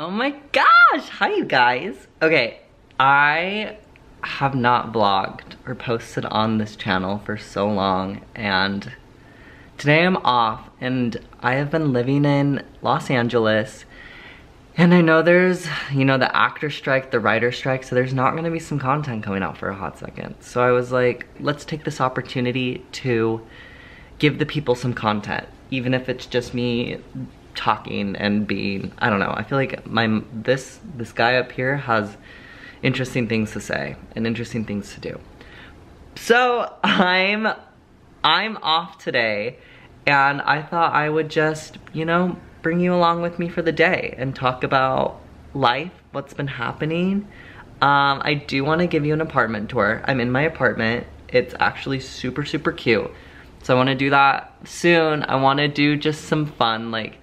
Oh my gosh, hi you guys. Okay, I have not vlogged or posted on this channel for so long and today I'm off and I have been living in Los Angeles and I know there's, you know, the actor strike, the writer strike, so there's not gonna be some content coming out for a hot second. So I was like, let's take this opportunity to give the people some content, even if it's just me talking and being, I don't know, I feel like my, this, this guy up here has interesting things to say and interesting things to do. So I'm, I'm off today and I thought I would just, you know, bring you along with me for the day and talk about life, what's been happening. Um, I do want to give you an apartment tour. I'm in my apartment. It's actually super, super cute. So I want to do that soon. I want to do just some fun, like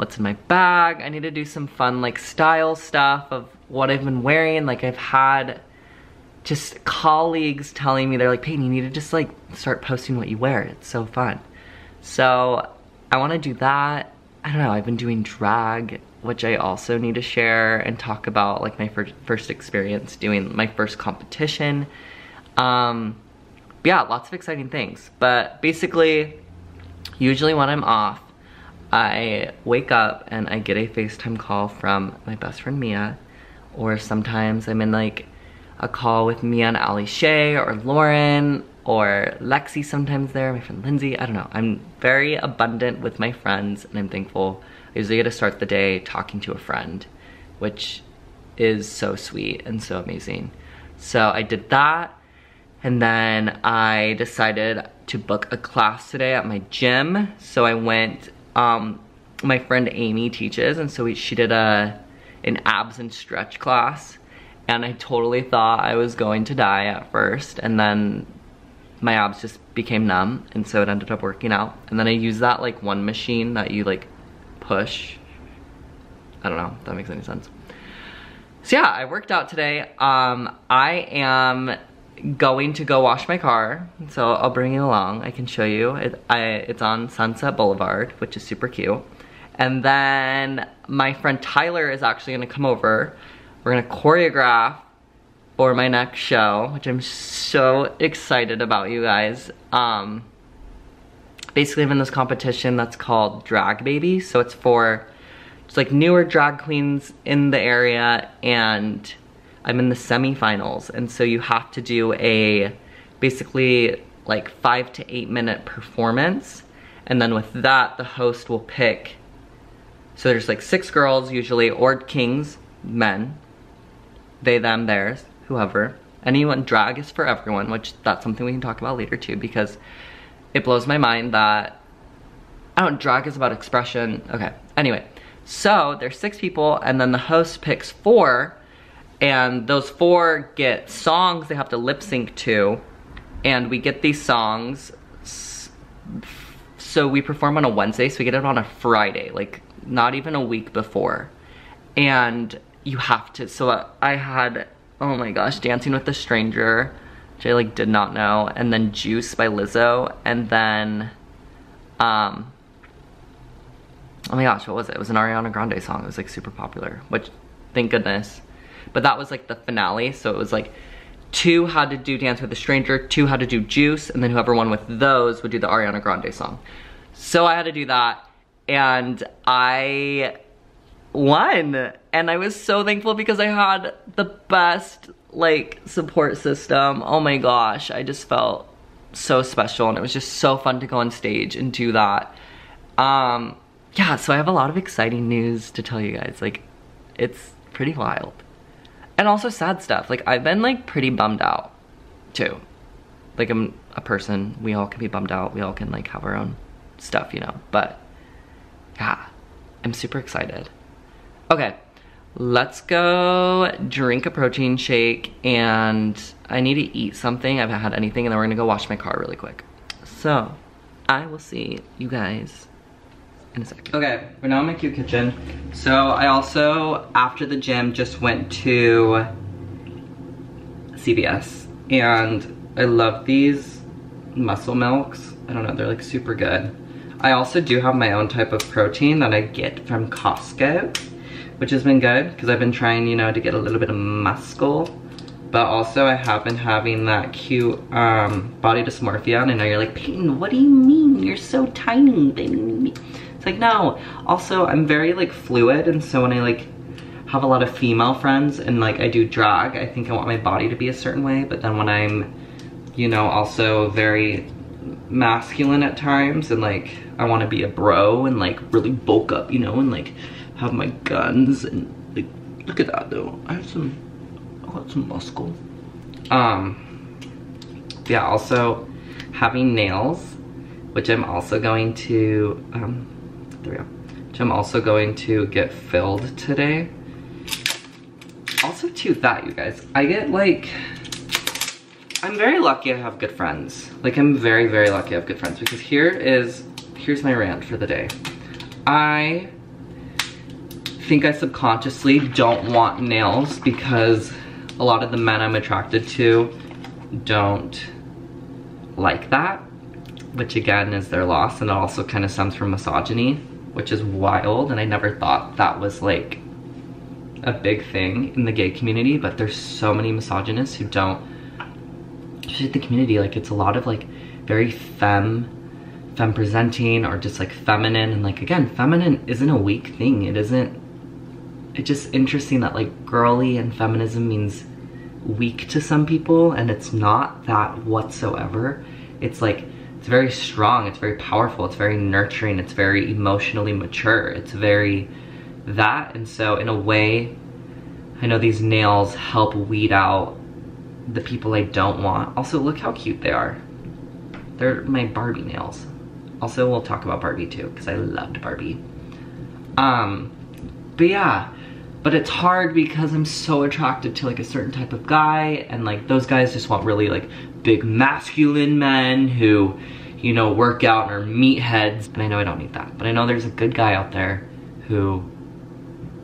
what's in my bag. I need to do some fun, like style stuff of what I've been wearing. Like I've had just colleagues telling me, they're like, Payton, you need to just like start posting what you wear. It's so fun. So I want to do that. I don't know, I've been doing drag, which I also need to share and talk about like my first, first experience doing my first competition. Um, yeah, lots of exciting things. But basically, usually when I'm off, I wake up and I get a FaceTime call from my best friend Mia, or sometimes I'm in like a call with Mia and Ali Shay or Lauren or Lexi sometimes there, my friend Lindsay, I don't know. I'm very abundant with my friends and I'm thankful. I usually get to start the day talking to a friend, which is so sweet and so amazing. So I did that and then I decided to book a class today at my gym. So I went, um, my friend Amy teaches and so we, she did a an abs and stretch class and I totally thought I was going to die at first and then my abs just became numb and so it ended up working out. And then I used that like one machine that you like push. I don't know if that makes any sense. So yeah, I worked out today. Um, I am going to go wash my car. So I'll bring you along. I can show you. It, I, it's on Sunset Boulevard, which is super cute. And then my friend Tyler is actually gonna come over. We're gonna choreograph for my next show, which I'm so excited about, you guys. Um, basically, I'm in this competition that's called Drag Baby. So it's for it's like newer drag queens in the area, and I'm in the semifinals. And so you have to do a basically like five to eight minute performance. And then with that, the host will pick. So there's like six girls usually, or kings, men, they, them, theirs whoever. Anyone, drag is for everyone, which that's something we can talk about later too, because it blows my mind that, I don't, drag is about expression. Okay, anyway. So there's six people and then the host picks four and those four get songs they have to lip sync to and we get these songs so we perform on a Wednesday so we get it on a Friday like not even a week before and you have to so I had oh my gosh, Dancing with a Stranger, which I like did not know, and then Juice by Lizzo, and then, um, oh my gosh, what was it? It was an Ariana Grande song. It was like super popular, which, thank goodness. But that was like the finale, so it was like two had to do Dance with a Stranger, two had to do Juice, and then whoever won with those would do the Ariana Grande song. So I had to do that, and I won. And I was so thankful because I had the best like support system. Oh my gosh, I just felt so special and it was just so fun to go on stage and do that. Um, yeah, so I have a lot of exciting news to tell you guys. Like, it's pretty wild. And also sad stuff. Like, I've been like pretty bummed out too. Like, I'm a person, we all can be bummed out. We all can like have our own stuff, you know. But yeah, I'm super excited. Okay, let's go drink a protein shake and I need to eat something. I haven't had anything and then we're gonna go wash my car really quick. So, I will see you guys in a second. Okay, we're now in my cute kitchen. So I also, after the gym, just went to CVS and I love these muscle milks. I don't know, they're like super good. I also do have my own type of protein that I get from Costco which has been good because I've been trying, you know, to get a little bit of muscle. But also I have been having that cute um, body dysmorphia and I know you're like, Payton, what do you mean? You're so tiny. It's like, no. Also, I'm very like fluid and so when I like have a lot of female friends and like I do drag, I think I want my body to be a certain way. But then when I'm, you know, also very masculine at times and like I want to be a bro and like really bulk up, you know, and like have my guns and like, look at that though. I have some, I got some muscle. Um, yeah, also having nails, which I'm also going to, um, which I'm also going to get filled today. Also to that you guys i get like i'm very lucky i have good friends. Like i'm very very lucky i have good friends because here is here's my rant for the day. I think i subconsciously don't want nails because a lot of the men i'm attracted to don't like that which again is their loss and it also kind of stems from misogyny which is wild and i never thought that was like a big thing in the gay community, but there's so many misogynists who don't, just the community, like it's a lot of like very femme, femme presenting or just like feminine and like again, feminine isn't a weak thing. It isn't, it's just interesting that like girly and feminism means weak to some people and it's not that whatsoever. It's like, very strong, it's very powerful, it's very nurturing, it's very emotionally mature, it's very, that. And so in a way, I know these nails help weed out the people I don't want. Also, look how cute they are. They're my Barbie nails. Also, we'll talk about Barbie too, because I loved Barbie. Um, but yeah, but it's hard because I'm so attracted to like a certain type of guy, and like those guys just want really like big masculine men who, you know, work out are meatheads. And I know I don't need that, but I know there's a good guy out there who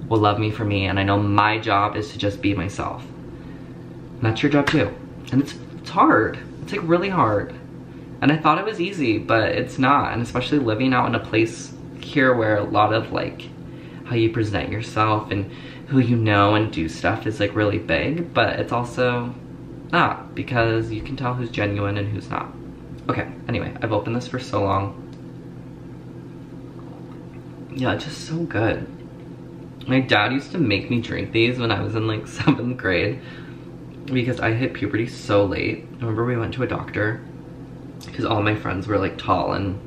will love me for me and I know my job is to just be myself. And that's your job too. And it's, it's hard. It's like really hard. And I thought it was easy, but it's not. And especially living out in a place here where a lot of like how you present yourself and who you know and do stuff is like really big, but it's also not because you can tell who's genuine and who's not. Okay, anyway, I've opened this for so long. Yeah, it's just so good. My dad used to make me drink these when I was in like seventh grade because I hit puberty so late. I remember we went to a doctor because all my friends were like tall and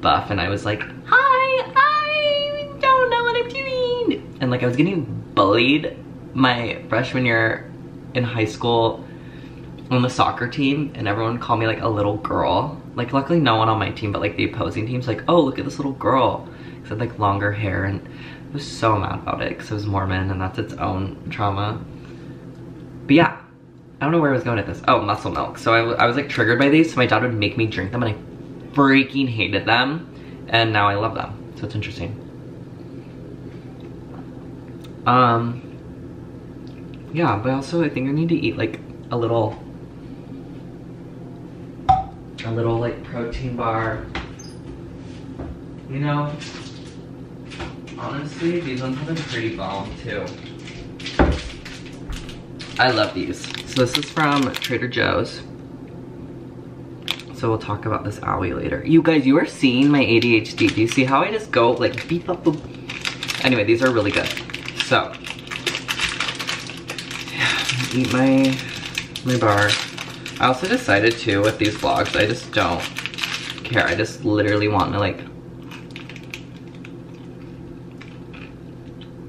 buff and I was like, hi, I don't know what I'm doing. And like I was getting bullied my freshman year in high school on the soccer team and everyone called me like a little girl. Like luckily no one on my team but like the opposing team's like, oh look at this little girl. Cause I had like longer hair and I was so mad about it because it was Mormon and that's its own trauma. But yeah, I don't know where I was going at this. Oh, muscle milk. So I, I was like triggered by these, so my dad would make me drink them and I freaking hated them. And now I love them. So it's interesting. Um, yeah, but also I think I need to eat like a little, a little like protein bar. You know, Honestly, these ones have been pretty bomb too. I love these. So this is from Trader Joe's. So we'll talk about this owie later. You guys, you are seeing my ADHD. Do you see how I just go like beep up the... Anyway, these are really good. So, eat my, my bar. I also decided too with these vlogs, I just don't care. I just literally want to like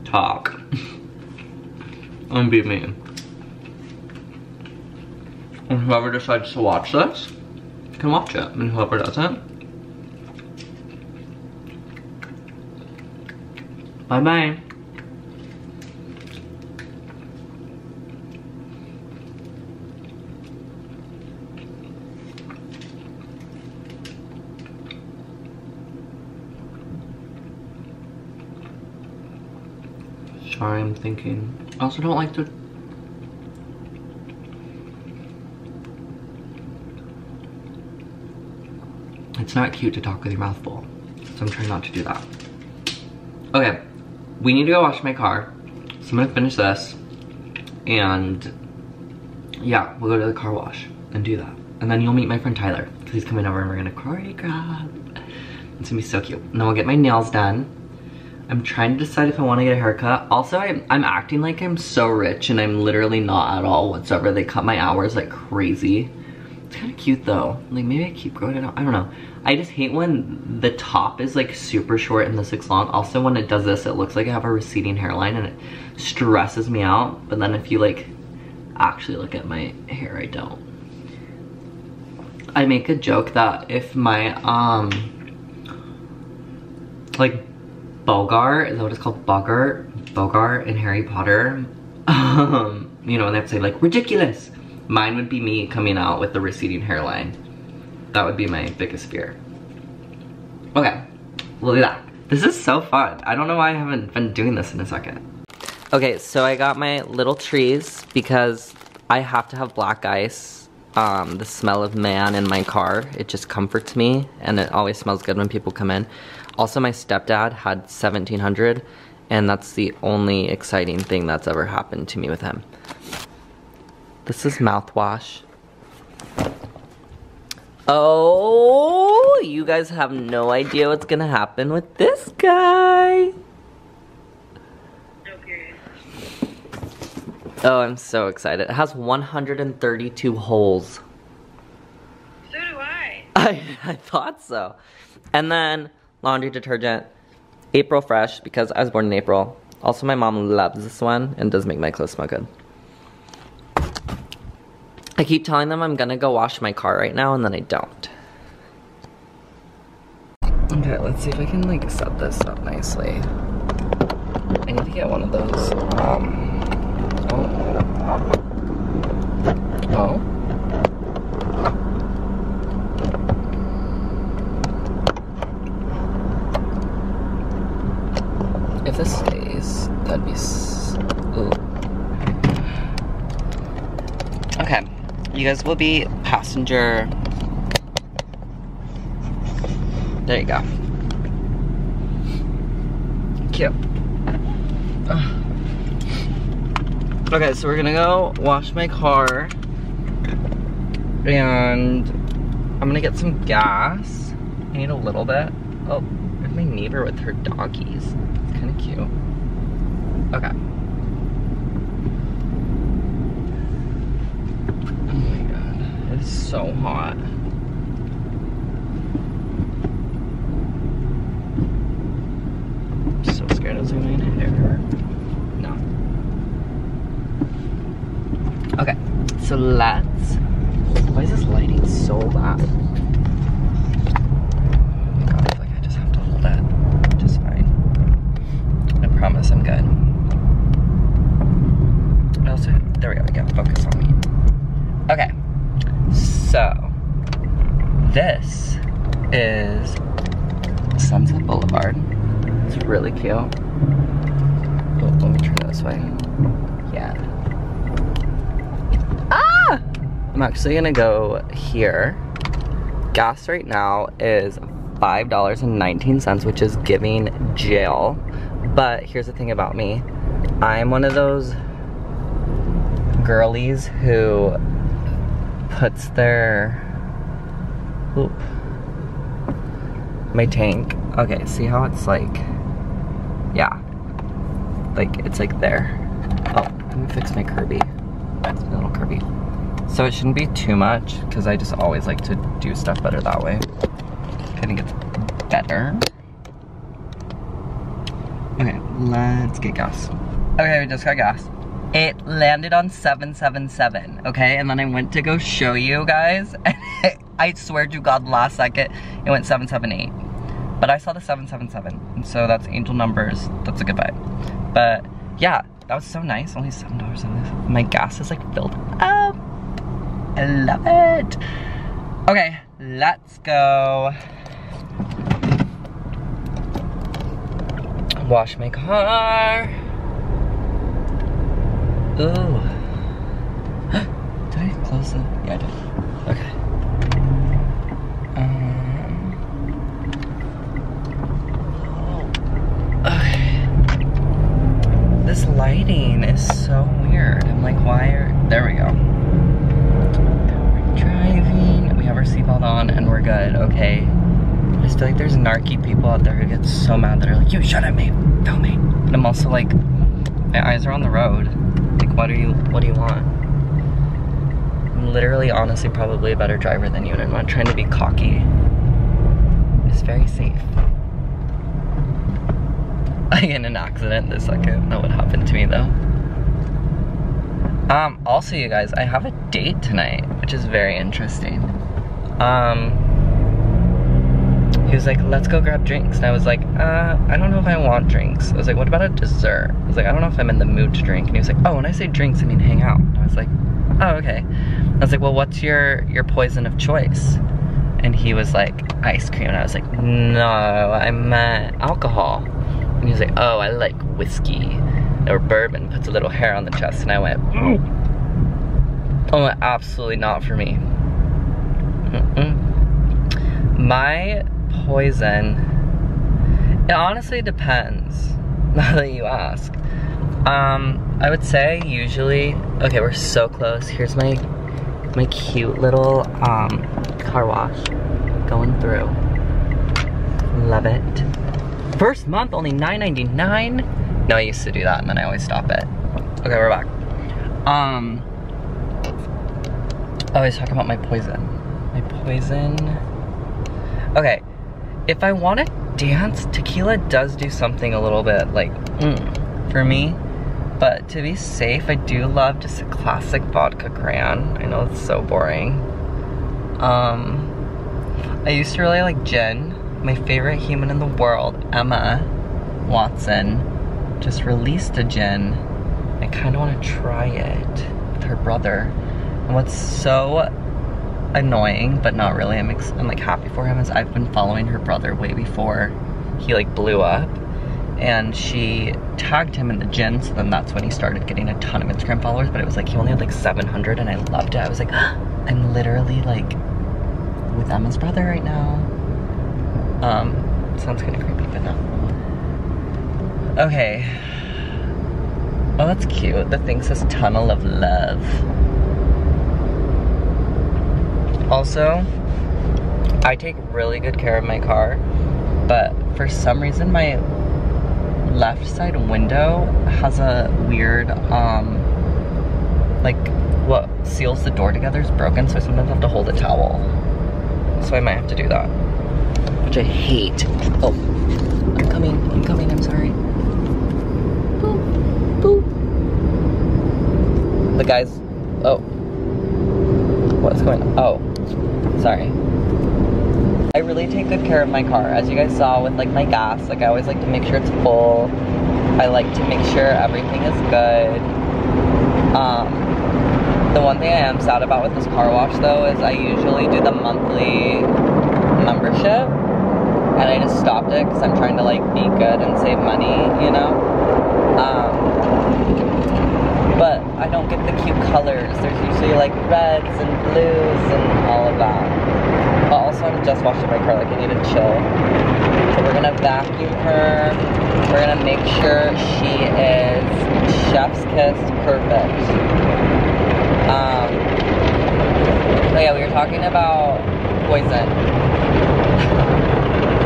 talk and be mean. And whoever decides to watch this can watch it, and whoever doesn't, bye-bye. sorry, I'm thinking. I also don't like to... It's not cute to talk with your mouth full, so I'm trying not to do that. Okay, we need to go wash my car. So I'm gonna finish this and yeah, we'll go to the car wash and do that. And then you'll meet my friend Tyler because he's coming over and we're gonna choreograph. It's gonna be so cute. And then we'll get my nails done. I'm trying to decide if I want to get a haircut. Also, I'm, I'm acting like I'm so rich and I'm literally not at all whatsoever. They cut my hours like crazy. It's kind of cute though. Like maybe I keep growing it out. I don't know. I just hate when the top is like super short and this looks long. Also when it does this, it looks like I have a receding hairline and it stresses me out. But then if you like actually look at my hair, I don't. I make a joke that if my, um, like Boggart, is that what it's called? Boggart? Boggart in Harry Potter. Um, you know, and they have to say like, ridiculous. Mine would be me coming out with the receding hairline. That would be my biggest fear. Okay, we'll do that. This is so fun. I don't know why I haven't been doing this in a second. Okay, so I got my little trees because I have to have black ice. Um, the smell of man in my car, it just comforts me and it always smells good when people come in. Also, my stepdad had 1700 and that's the only exciting thing that's ever happened to me with him. This is mouthwash. Oh, you guys have no idea what's gonna happen with this guy. Oh, I'm so excited. It has 132 holes. So do I. I, I thought so. And then laundry detergent, April Fresh, because I was born in April. Also, my mom loves this one and does make my clothes smell good. I keep telling them I'm gonna go wash my car right now and then I don't. Okay, let's see if I can like set this up nicely. I need to get one of those, um, oh. Oh. This stays, that'd be ooh. Okay, you guys will be passenger. There you go. Cute. Ugh. Okay, so we're gonna go wash my car. And I'm gonna get some gas. I need a little bit. Oh, my neighbor with her doggies. Of cute. Okay. Oh my god, it's so hot. I'm so scared of zooming in hair. No. Okay, so let's. Why is this lighting so bad? Oh my god, I feel like I just have to hold it. Just fine. I promise I'm good. I also, there we go, we got focus on me. Okay, so this is Sunset Boulevard. It's really cute. Oh, let me turn this way. Yeah. Ah! I'm actually gonna go here. Gas right now is $5.19, which is giving jail. But here's the thing about me. I'm one of those girlies who puts their oop my tank. Okay see how it's like yeah. Like it's like there. Oh let me fix my Kirby. It's my little Kirby. So it shouldn't be too much because I just always like to do stuff better that way. I think it's better. Okay let's get gas. Okay we just got gas landed on 777, okay? And then I went to go show you guys, and I swear to God, last second, it went 778. But I saw the 777, and so that's angel numbers. That's a good vibe. But yeah, that was so nice. Only $7 on this. My gas is like filled up. I love it. Okay, let's go. Wash my car. Ooh. did I close it? Yeah, I did. Okay. Um. Okay. lighting is so weird. I'm like, why are, there we go. We're driving, we have our seatbelt on and we're good, okay. I just feel like there's narky people out there who get so mad that are like, you shut up, mate, film me. But I'm also like, my eyes are on the road. What do you, what do you want? I'm literally, honestly, probably a better driver than you and I'm not trying to be cocky. It's very safe. I get in an accident the second that would happen to me though. Um, also you guys, I have a date tonight, which is very interesting. Um, he was like, let's go grab drinks. And I was like, uh, I don't know if I want drinks. I was like, what about a dessert? I was like, I don't know if I'm in the mood to drink. And he was like, oh, when I say drinks, I mean hang out. And I was like, oh, okay. I was like, well, what's your, your poison of choice? And he was like, ice cream. And I was like, no, I meant alcohol. And he was like, oh, I like whiskey or bourbon. Puts a little hair on the chest. And I went, oh, absolutely not for me. Mm -mm. My poison, it honestly depends, now that you ask. Um, I would say usually, okay, we're so close. Here's my, my cute little um, car wash going through. Love it. First month, only $9.99. No, I used to do that and then I always stop it. Okay, we're back. Um, I was talking about my poison. My poison. Okay, if I want to dance, tequila does do something a little bit like, mm, for me. But to be safe, I do love just a classic vodka cran. I know it's so boring. Um, I used to really like gin. My favorite human in the world, Emma Watson, just released a gin. I kind of want to try it with her brother. And what's so annoying, but not really, I'm, I'm like happy for him, is I've been following her brother way before he like blew up. And she tagged him in the gym, so then that's when he started getting a ton of Instagram followers, but it was like he only had like 700 and I loved it. I was like, I'm literally like with Emma's brother right now. Um, sounds kind of creepy, but no. Okay. Oh, that's cute. The thing says Tunnel of Love. Also, I take really good care of my car, but for some reason my left side window has a weird, um, like what seals the door together is broken, so I sometimes have to hold a towel. So I might have to do that, which I hate. Oh, I'm coming, I'm coming, I'm sorry. Boop, boop. The guys, oh. What's going on? Oh, sorry. I really take good care of my car. As you guys saw with like my gas, like I always like to make sure it's full. I like to make sure everything is good. Um, the one thing I am sad about with this car wash though is I usually do the monthly membership and I just stopped it because I'm trying to like be good and save money, you know? Um, I don't get the cute colors. There's usually like reds and blues and all of that. But also I'm just washing my car, like I need to chill. So we're gonna vacuum her. We're gonna make sure she is chef's kiss perfect. Um, oh yeah, we were talking about poison.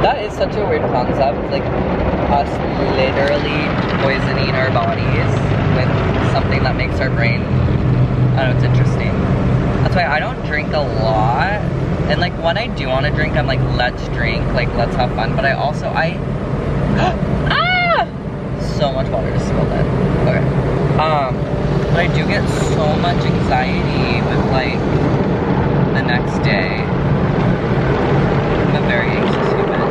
that is such a weird concept, like us literally poisoning our bodies with something that makes our brain, I don't know, it's interesting. That's why I don't drink a lot. And like when I do want to drink, I'm like, let's drink, like let's have fun. But I also, I, ah! So much water just spilled in. Okay. Um, but I do get so much anxiety with like the next day. I'm a very anxious human.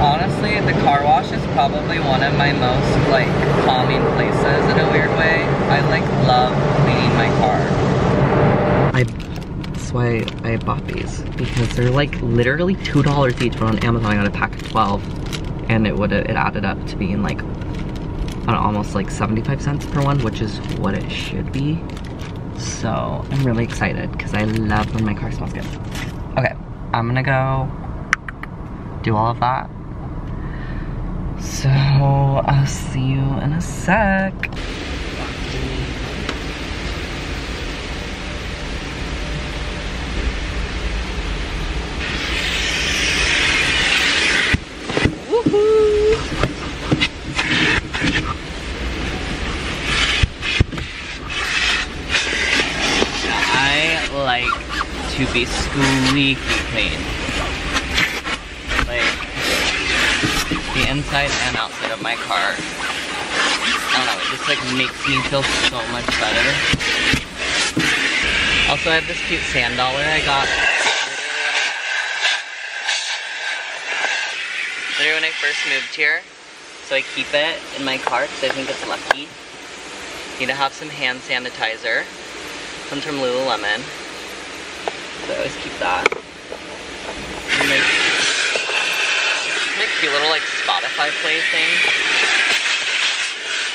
Honestly, the car wash is probably one of my most like calming places in a weird way. I like love cleaning my car. I that's why I bought these because they're like literally two dollars each, but on Amazon I got a pack of twelve, and it would it added up to being like know, almost like 75 cents per one, which is what it should be. So I'm really excited because I love when my car smells good. Okay, I'm gonna go do all of that. So I'll see you in a sec. I like to be squeaky clean. My car. I don't know, it just like makes me feel so much better. Also, I have this cute sand dollar I got. Literally when I first moved here. So I keep it in my car because I think it's lucky. Need to have some hand sanitizer. Comes from Lululemon. So I always keep that. My, my cute little like Spotify play thing.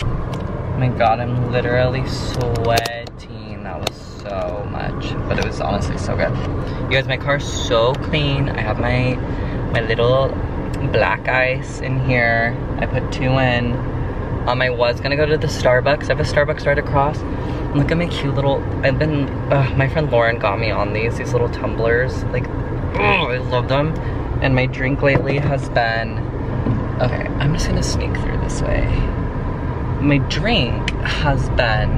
Oh my god, I'm literally sweating. That was so much. But it was honestly so good. You guys, my car's so clean. I have my my little black ice in here. I put two in. Um, I was gonna go to the Starbucks. I have a Starbucks right across. Look at my cute little, I've been, uh, my friend Lauren got me on these, these little tumblers. Like, oh, I love them. And my drink lately has been, okay, I'm just gonna sneak through this way. My drink has been,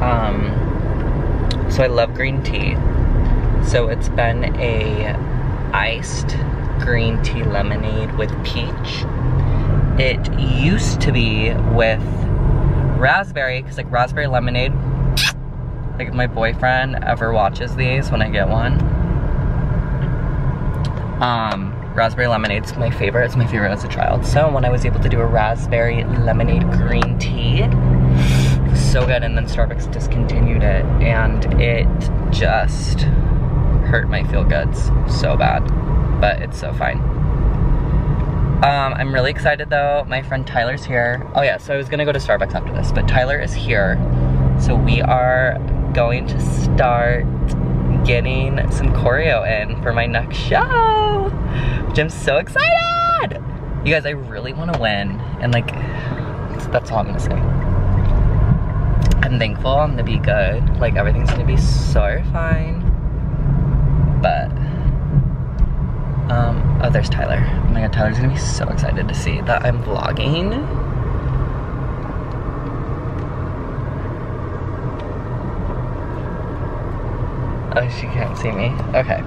um, so I love green tea. So it's been a iced green tea lemonade with peach. It used to be with raspberry, because like raspberry lemonade, like if my boyfriend ever watches these when I get one, um, raspberry lemonade's my favorite. It's my favorite as a child. So when I was able to do a raspberry lemonade green tea, it was so good. And then Starbucks discontinued it, and it just hurt my feel goods so bad. But it's so fine. Um, I'm really excited though. My friend Tyler's here. Oh yeah, so I was gonna go to Starbucks after this, but Tyler is here. So we are going to start getting some choreo in for my next show, which I'm so excited. You guys, I really wanna win. And like, that's all I'm gonna say. I'm thankful I'm gonna be good. Like everything's gonna be so fine. But um, oh, there's Tyler. Oh my god, Tyler's gonna be so excited to see that I'm vlogging. Oh, she can't see me. Okay.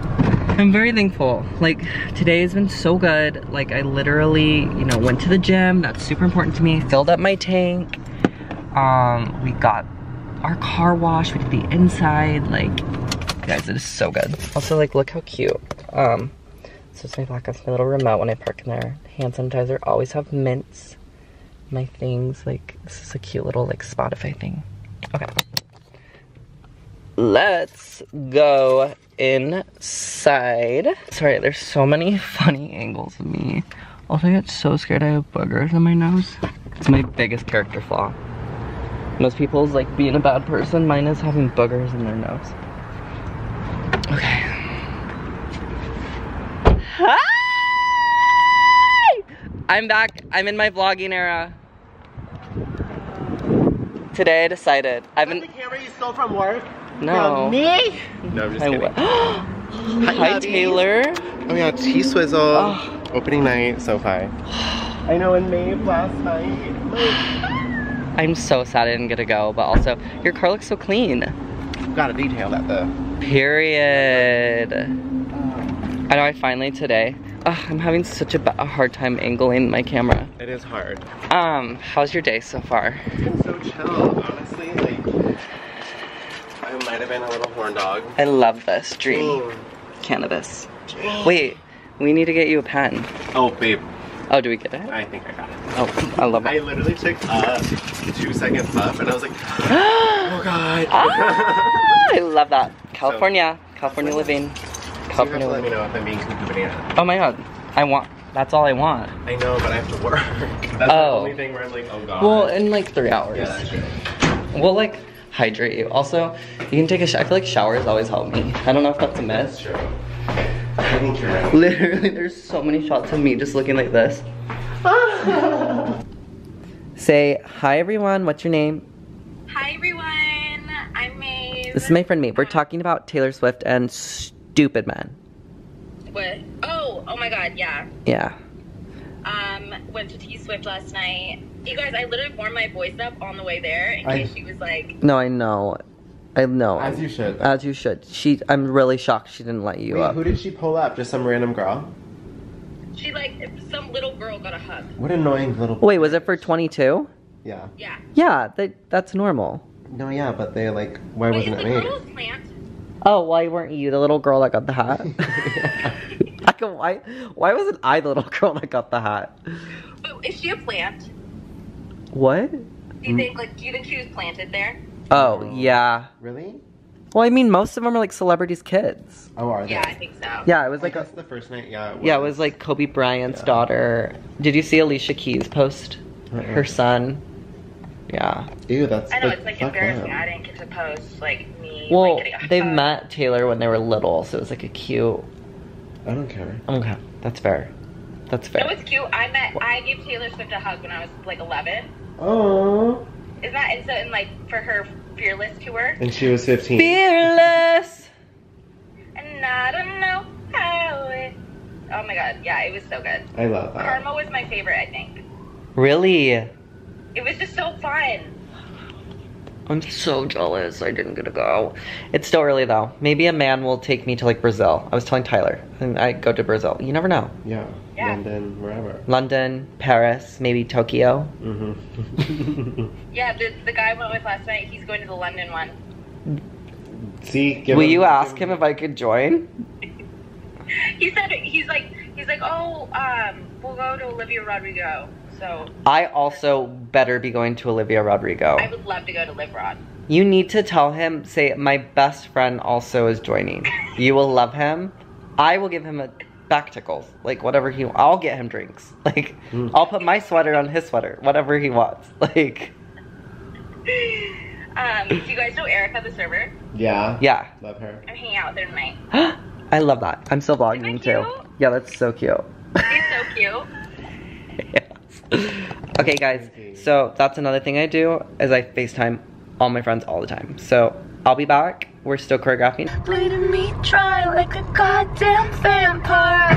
I'm very thankful. Like, today has been so good. Like, I literally, you know, went to the gym. That's super important to me. Filled up my tank. Um, we got our car wash. We did the inside. Like, guys, it is so good. Also, like, look how cute. Um, so it's my black that's my little remote when I park in there. Hand sanitizer, always have mints. My things, like, this is a cute little, like, Spotify thing. Okay. Let's go inside. Sorry, there's so many funny angles of me. Also, I get so scared I have boogers in my nose. It's my biggest character flaw. Most people's like being a bad person. Mine is having boogers in their nose. Okay. Hi! I'm back. I'm in my vlogging era. Today I decided. I've been. the camera you stole from work? No. From me? No, I'm just I kidding. Hi, Hi, Abby. Taylor. Oh yeah, T Swizzle. Oh. Opening night, SoFi. I know in May of last night. I'm so sad I didn't get to go, but also, your car looks so clean. Got a detail at the. Period. I know I finally today. Ugh, I'm having such a, a hard time angling my camera. It is hard. Um, how's your day so far? It's been so chill, honestly. Like, I might have been a little horn dog. I love this dream. Cannabis. Wait, we need to get you a pen. Oh, babe, Oh, do we get it? I think I got it. Oh, I love it. I literally took a two second puff and I was like, oh god. Ah, I love that. California. California living. So you have California to let me know if I'm being cuckoo banana. Oh my god. I want, that's all I want. I know, but I have to work. That's the Oh. only thing where I'm like, oh god. Well, in like three hours. yeah, that's true. We'll like hydrate you. Also, you can take a shower. I feel like showers always help me. I don't know if that's a myth. That's true. I think you're right. Literally, there's so many shots of me just looking like this. Say hi, everyone. What's your name? Hi everyone, I'm Maeve. This is my friend Maeve. We're talking about Taylor Swift and stupid men. What? Oh, oh my god, yeah. Yeah. Um, went to T Swift last night. You guys, I literally warmed my voice up on the way there in I- case she was like, No, I know. I know. As you should. As you should. She. I'm really shocked she didn't let you Wait, up. who did she pull up? Just some random girl? She like some little girl got a hug. What annoying little. Wait, was it for 22? Yeah. Yeah. Yeah, that, that's normal. No, yeah, but they like. Why Wait, wasn't is it the me? plant? Oh, why weren't you the little girl that got the hat? I go, why, why wasn't I the little girl that got the hat? But is she a plant? What? Do you think like do you think she was planted there? Oh, yeah. Really? Well, I mean, most of them are like celebrities' kids. Oh, are they? Yeah, I think so. Yeah, it was Like like, a, that's the first night. Yeah. yeah, it was like Kobe Bryant's Yeah. daughter. Did you see Alicia Keys post her son? Yeah. Ew, that's. I know it's like embarrassing. them. I didn't get to post like me. Well, like, getting a they met Taylor when they were little, so it was like a cute. I don't care. Okay, that's fair. That's fair. know was cute? I met. I gave Taylor Swift a hug when I was like 11. Oh. Is that and so in like for her Fearless tour? And she was 15. Fearless. And I don't know how it. Oh my god, yeah, it was so good. I love that. Karma was my favorite, I think. Really? It was just so fun. I'm so jealous I didn't get to go. It's still early though. Maybe a man will take me to like Brazil. I was telling Tyler, and I go to Brazil. You never know. Yeah. Yeah. London, wherever. London, Paris, maybe Tokyo. Mm-hmm. Yeah, the, the guy I went with last night, he's going to the London one. See, give Will him- you ask give him if I could join? He said he's like he's like, oh, um, we'll go to Olivia Rodrigo. So I also better be going to Olivia Rodrigo. I would love to go to Live Rod. You need to tell him, say, my best friend also is joining. You will love him. I will give him a back tickles, like whatever he. I'll get him drinks. Like Mm. I'll put my sweater on his sweater, whatever he wants. Like Um, do you guys know Erica the server? Yeah. yeah, Love her. I'm hanging out with her tonight. I love that. I'm still vlogging too. Yeah, that's so cute. She's so cute. Yes. Okay, guys. So that's another thing I do is I FaceTime all my friends all the time. So I'll be back. We're still choreographing. Bleeding me dry like a goddamn vampire.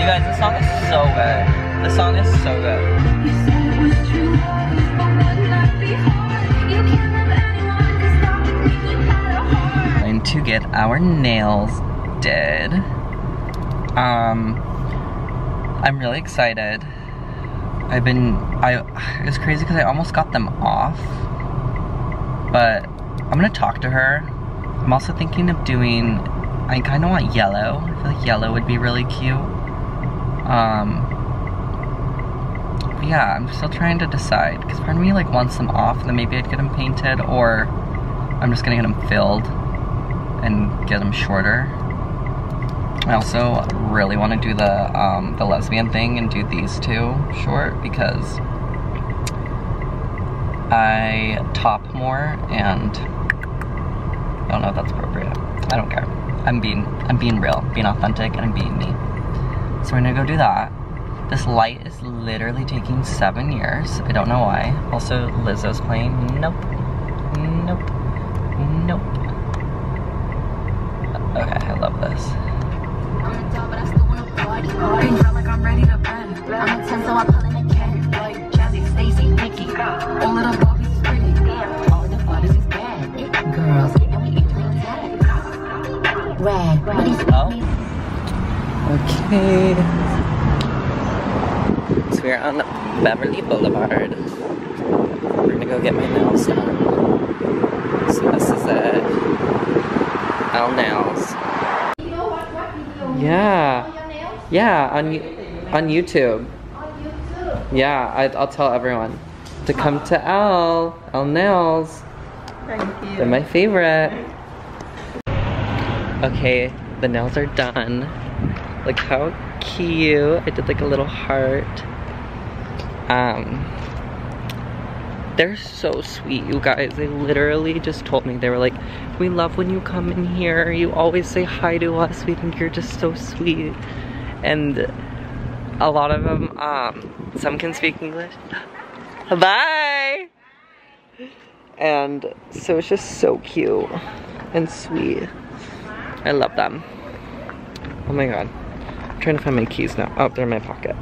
You guys, this song is so good. The song is so good. You said it was true love, but would not be hard. You can't love anyone 'cause not with me without a heart. Going to get our nails did. Um, I'm really excited. I've been, I, it was crazy because I almost got them off. But I'm gonna talk to her. I'm also thinking of doing, I kind of want yellow. I feel like yellow would be really cute. Um, yeah, I'm still trying to decide because part of me like wants them off, then maybe I'd get them painted, or I'm just gonna get them filled and get them shorter. I also really want to do the um, the lesbian thing and do these two short because I top more and I don't know if that's appropriate. I don't care. I'm being I'm being real, being authentic, and I'm being me. So we're gonna go do that. This light is literally taking seven years. I don't know why. Also, Lizzo's playing. Nope. Nope. Nope. Okay, I love this. Ready to bend. I'm a 10, so I pull in a can. Like Jazzy, Stacy, Nikki. All of the Barbies is pretty. All of the bodies is bad. Girls, and we ain't playing tag. Rag, rag. Oh. Okay. So we're on Beverly Boulevard. We're gonna go get my nails done. So this is it. L Nails. Yeah. Yeah, on you on YouTube. Yeah, I, I'll tell everyone to come to L L Nails. Thank you. They're my favorite. Okay, the nails are done. Look how cute. I did like a little heart. Um, they're so sweet, you guys. They literally just told me, they were like, we love when you come in here. You always say hi to us. We think you're just so sweet. And a lot of them, um, some can speak English. Bye! And so it's just so cute and sweet. I love them. Oh my god. I'm trying to find my keys now. Oh, they're in my pocket.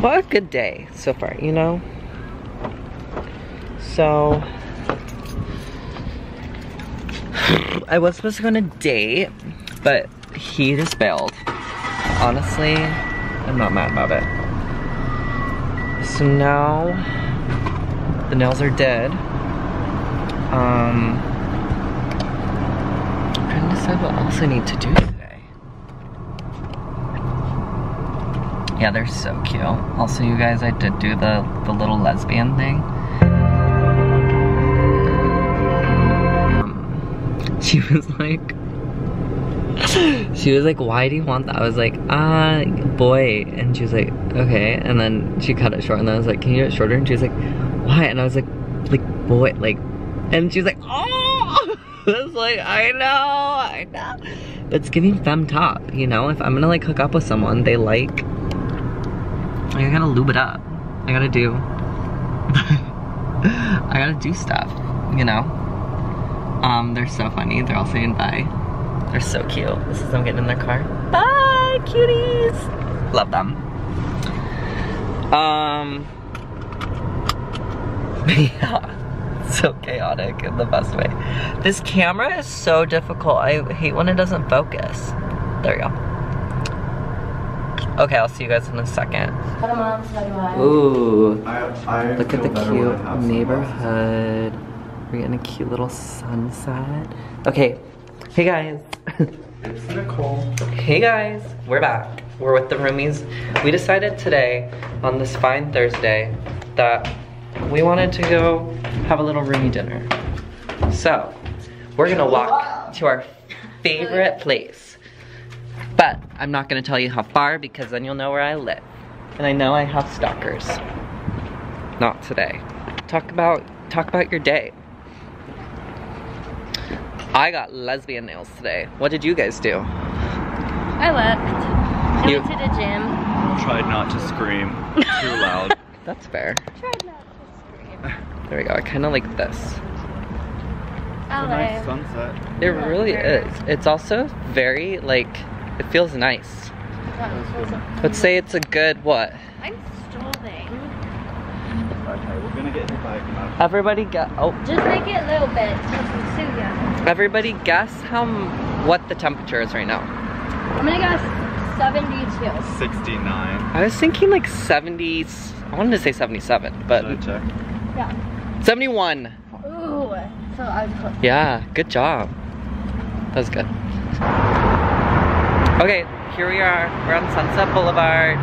What a good day so far, you know? So, I was supposed to go on a date, but he just bailed. Honestly, I'm not mad about it. So now, the nails are dead. Um, I'm trying to decide what else I need to do today. Yeah, they're so cute. Also, you guys, I did do the, the little lesbian thing. She was like, she was like, why do you want that? I was like, ah, boy. And she was like, okay. And then she cut it short and then I was like, can you do it shorter? And she was like, why? And I was like, like, boy, like, and she was like, oh! I was like, I know, I know. It's giving femme top, you know? If I'm gonna like hook up with someone, they like, I gotta lube it up. I gotta do, I gotta do stuff, you know? Um, they're so funny. They're all saying bye. They're so cute. This is them getting in their car. Bye, cuties. Love them. Um, yeah, so chaotic in the best way. This camera is so difficult. I hate when it doesn't focus. There we go. Okay, I'll see you guys in a second. Ooh. I, I Look at the better when I cute have some neighborhood. We're getting a cute little sunset. Okay, hey guys. It's Nicole. hey guys, we're back. We're with the roomies. We decided today, on this fine Thursday, that we wanted to go have a little roomie dinner. So, we're gonna walk to our favorite place. But I'm not gonna tell you how far because then you'll know where I live. And I know I have stalkers. Not today. Talk about talk about your day. I got lesbian nails today. What did you guys do? I left. I You- went to the gym. Tried not to scream too loud. That's fair. Tried not to scream. There we go. I kind of like this. LA. nice sunset. It Yeah, really very is. It's also very like it feels nice. Let's say it's a good what? I'm strolling. Okay, we're gonna get hit by a car. Everybody get oh Just make it a little bit. Just Sue ya. Everybody guess how what the temperature is right now. I'm gonna guess 72. 69. I was thinking like 70s. I wanted to say 77, but Should I check? Yeah. 71. Ooh. So I was close. Yeah, good job. That was good. Okay, here we are. We're on Sunset Boulevard.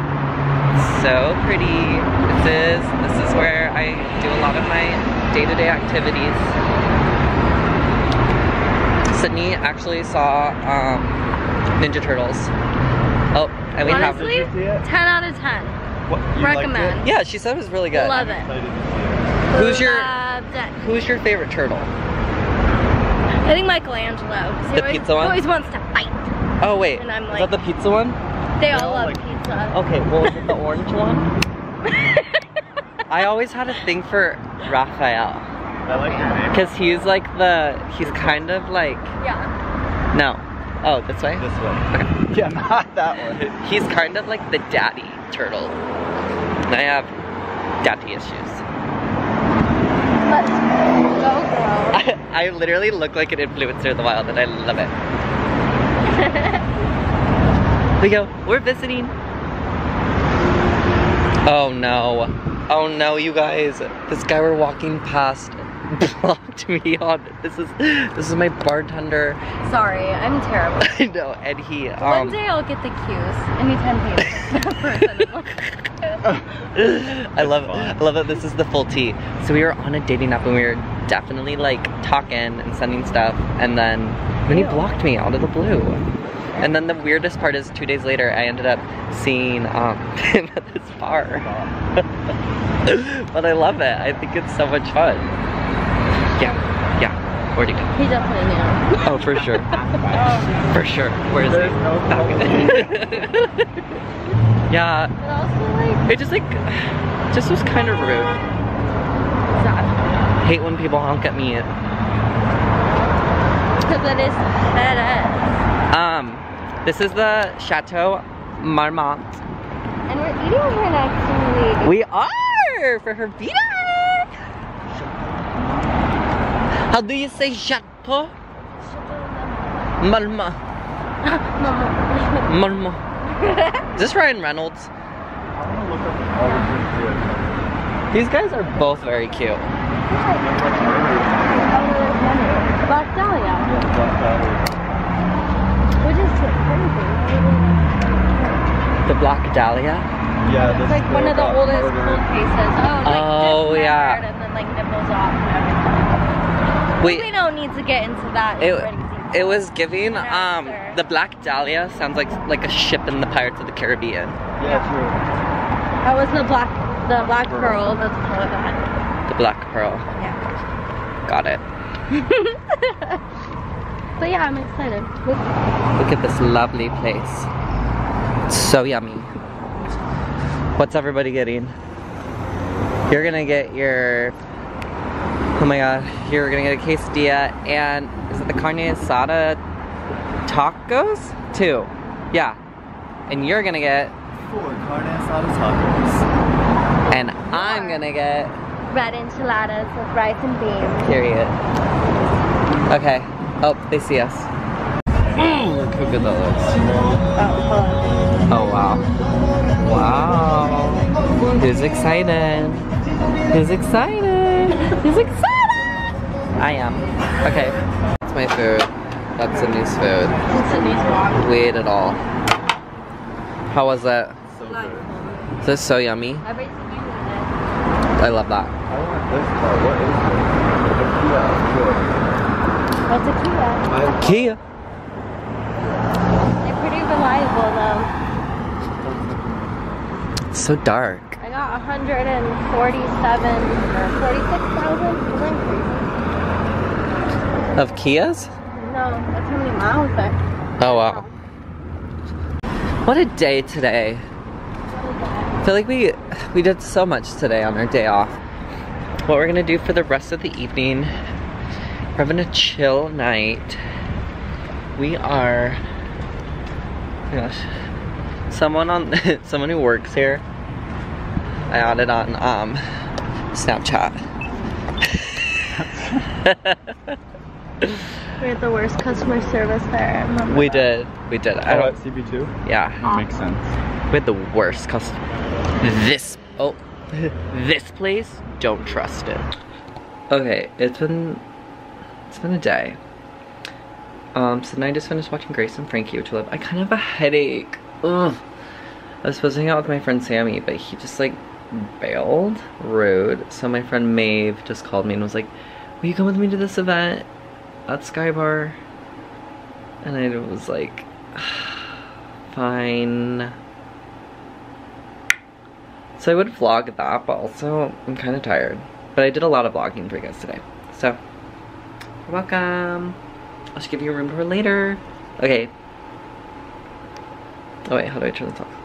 So pretty. This is this is where I do a lot of my day-to-day activities. Sydney actually saw um, Ninja Turtles. Oh, and we Honestly, have 10 out of 10. What? You Recommend. yeah. She said it was really good. Love it. Liked it? Excited to see Who's your it. Who's your favorite turtle? I think Michelangelo. he The always, pizza one? He always wants to fight. Oh wait, And I'm is like- that the pizza one? They all all love like- pizza. Okay, well, is it the orange one? I always had a thing for Raphael. It. I like your name. Because he's like the, he's kind of like, Yeah. no. Oh, this way? This way. Yeah, not that way. He's kind of like the daddy turtle. And I have daddy issues. Let's go, girl. I, I literally look like an influencer in the wild and I love it. We go, we're visiting. Oh no. Oh no, you guys. This guy we're walking past blocked me on. This is this is my bartender. Sorry, I'm terrible. I know, and he One um day I'll get the cues. Anytime he I love. I love that this is the full tea. So we were on a dating app and we were definitely like talking and sending stuff and then then he blocked me out of the blue. And then the weirdest part is two days later I ended up seeing um him at this bar. but I love it. I think it's so much fun. Yeah, yeah. Where'd he go? He definitely knew. Oh, for sure. for sure. Where is There's he? no yeah, But also like it just like, just was kind of rude. sad. Hate when people honk at me. Because it is badass. Um, this is the Chateau Marmont. And we're eating here next week. We are for her birthday. How do you say chateau? Malma. Malma. Is this Ryan Reynolds? These guys are both very cute. Black Dahlia. Which is crazy. The Black Dahlia. Yeah, It's like one of the oldest cold cases. Oh, like Oh, yeah. And then like nipples off and everything. we don't need to get into that. it, in great detail. it was giving, um, Sure. the Black Dahlia sounds like like a ship in the Pirates of the Caribbean. Yeah, true. That was the black, the black pearl. That's part of that. The Black Pearl. Yeah. Got it. But yeah, I'm excited. Look, Look at this lovely place. It's so yummy. What's everybody getting? You're gonna get your, oh my god, you're gonna get a quesadilla and, is it the carne asada tacos? Two. Yeah. And you're gonna get, Four carne asada tacos. and I'm gonna get, red enchiladas with rice and beans. period. Okay. Oh, they see us. Oh, look how good that looks. Oh, oh wow. Wow. Who's excited? Who's excited? Who's excited? I am. Okay. That's my food. That's Sydney's food. Sydney's walk. We ate it all. How was that? So good. This is so yummy. Everything you needed. I love that. I want this car. What is it? What's a Kia? I Kia. They're pretty reliable though. It's so dark. I got 147 or 46,000. Is? Of Kias? No, that's how many miles there. Oh wow. What a day today. I feel like we we did so much today on our day off. What we're gonna do for the rest of the evening, we're having a chill night. We are gosh. Someone on someone who works here. I added on um Snapchat. We had the worst customer service there. I remember we that. did. We did. I Oh, don't at CB2? yeah. That makes sense. We had the worst customer. This oh, this place. Don't trust it. Okay, it's been it's been a day. Um, so then I just finished watching Grace and Frankie, which I love. I kind of have a headache. Ugh. I was supposed to hang out with my friend Sammy, but he just like bailed. Rude. So my friend Maeve just called me and was like, "Will you come with me to this event at Sky Bar?" And I was like, "Fine." So I would vlog that, but also I'm kind of tired. But I did a lot of vlogging for you guys today. So, welcome. I'll just give you a room tour later. Okay. Oh wait, how do I turn this off?